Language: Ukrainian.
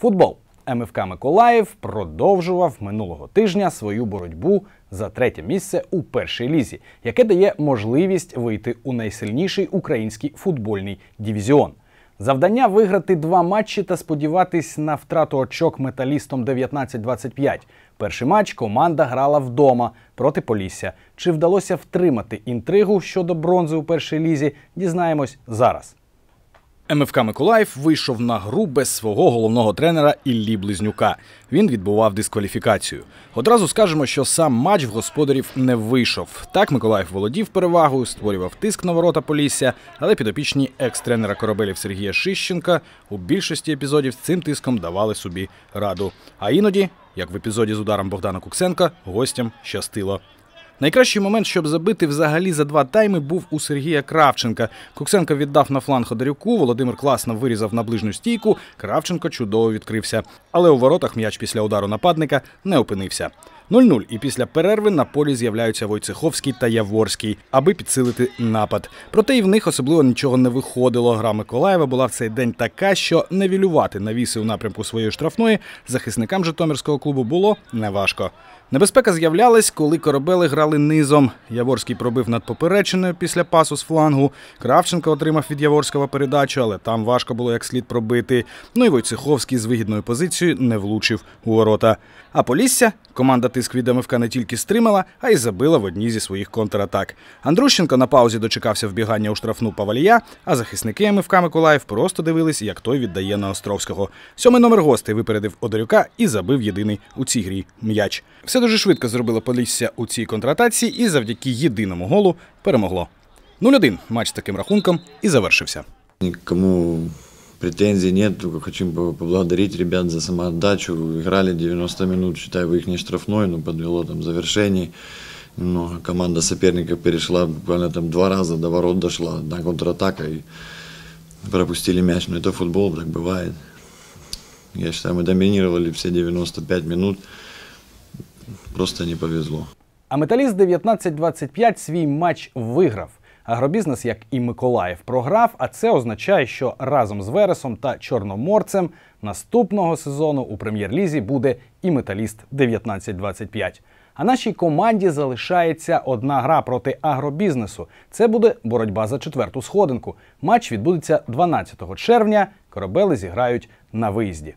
Футбол. МФК Миколаїв продовжував минулого тижня свою боротьбу за третє місце у першій лізі, яке дає можливість вийти у найсильніший український футбольний дивізіон. Завдання виграти два матчі та сподіватись на втрату очок металістом 19-25. Перший матч команда грала вдома проти Полісся. Чи вдалося втримати інтригу щодо бронзи у першій лізі? Дізнаємось зараз. МФК Миколаїв вийшов на гру без свого головного тренера Іллі Близнюка. Він відбував дискваліфікацію. Одразу скажемо, що сам матч в господарів не вийшов. Так Миколаїв володів перевагою, створював тиск на ворота Полісся, але підопічні екс-тренера корабелів Сергія Шищенка у більшості епізодів з цим тиском давали собі раду. А іноді, як в епізоді з ударом Богдана Куксенка, гостям щастило. Найкращий момент, щоб забити взагалі за два тайми, був у Сергія Кравченка. Куксенко віддав на фланг Одарюку, Володимир класно вирізав на ближню стійку. Кравченко чудово відкрився. Але у воротах м'яч після удару нападника не опинився. 0-0. І після перерви на полі з'являються Войцеховський та Яворський, аби підсилити напад. Проте і в них особливо нічого не виходило. Гра Миколаєва була в цей день така, що невілювати навіси у напрямку своєї штрафної захисникам Житомирського клубу було неважко. Небезпека з'являлась, коли корабели грали низом. Яворський пробив над поперечиною після пасу з флангу. Кравченко отримав від Яворського передачу, але там важко було як слід пробити. Ну і Войцеховський з вигідною позицією не влучив у ворота. А Полісся команда тиск від МФК не тільки стримала, а й забила в одній зі своїх контратак. Андрущенко на паузі дочекався вбігання у штрафну Павалія, а захисники МФК Миколаїв просто дивились, як той віддає на Островського. Сьомий номер гостей випередив Одарюка і забив єдиний у цій грі м'яч. Все дуже швидко зробило Полісся у цій контратаці, і завдяки єдиному голу перемогло. 0-1 матч з таким рахунком і завершився. Никому претензий нет, только хочу по- поблагодарить ребят за самоотдачу. Играли 90 минут, считай, в их штрафной, но подвело там завершений. Немного команда соперника перешла, буквально там два раза до ворот дошла, одна контратака и пропустили мяч. Но это футбол, так бывает. Я считаю, мы доминировали все 95 минут, просто не повезло. А металіст 19-25 свій матч виграв. Агробізнес, як і Миколаїв, програв, а це означає, що разом з Вересом та Чорноморцем наступного сезону у прем'єр-лізі буде і металіст 19-25. А нашій команді залишається одна гра проти агробізнесу. Це буде боротьба за четверту сходинку. Матч відбудеться 12 червня. Корабели зіграють на виїзді.